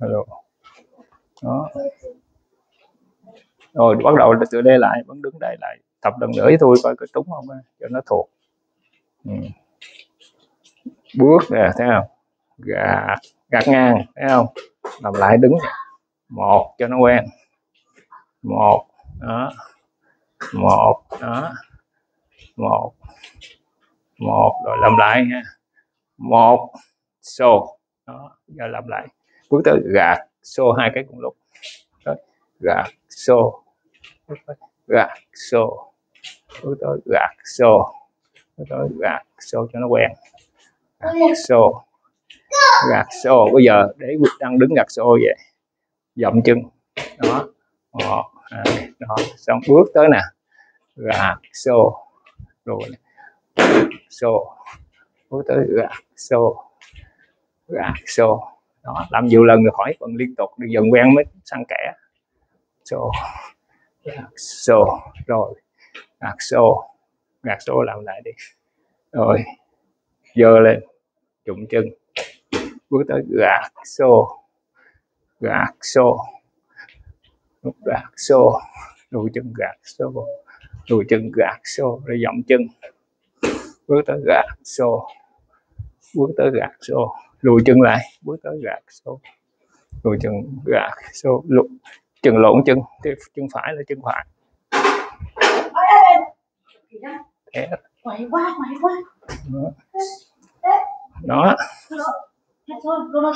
Hello. đó. Rồi, bắt đầu là tựa lại, vẫn đứng đây lại tập lần nữa với tôi coi có trúng không cho nó thuộc. Ừ. bước nè, thấy không? Gạt gạt ngang, thấy không? Làm lại đứng. Một, cho nó quen. Một, đó. Một đó. Một. Một, rồi làm lại nha. Một, xô. Đó, giờ làm lại bước tới gạt xô hai cái cùng lúc. Gạt xô. Gạt xô. Bước tới gạt xô. Bước tới gạt xô cho nó quen. Gạt xô. Gạt xô. Bây giờ để đang đứng gạt xô vậy. Dậm chân. Đó. Một, hai, đó. Xong, bước tới nè. Gạt xô. Rồi xô. Bước tới gạt xô. Gạt xô đó làm nhiều lần rồi khỏi phần liên tục được dần quen mới sang kẻ. Gạt xô rồi. Gạt xô gạt xô làm lại đi. Rồi dơ lên trụng chân. Bước tới gạt xô gạt xô lúc gạt xô đùi chân gạt xô đùi chân gạt xô rồi dậm chân. Bước tới gạt xô bước tới gạt xô lùi chân lại. Bước tới gạt xô lùi chân gạt xô lùi chân lộn chân. Chân phải là chân phải. Thế. quá quậy quá đó, đó.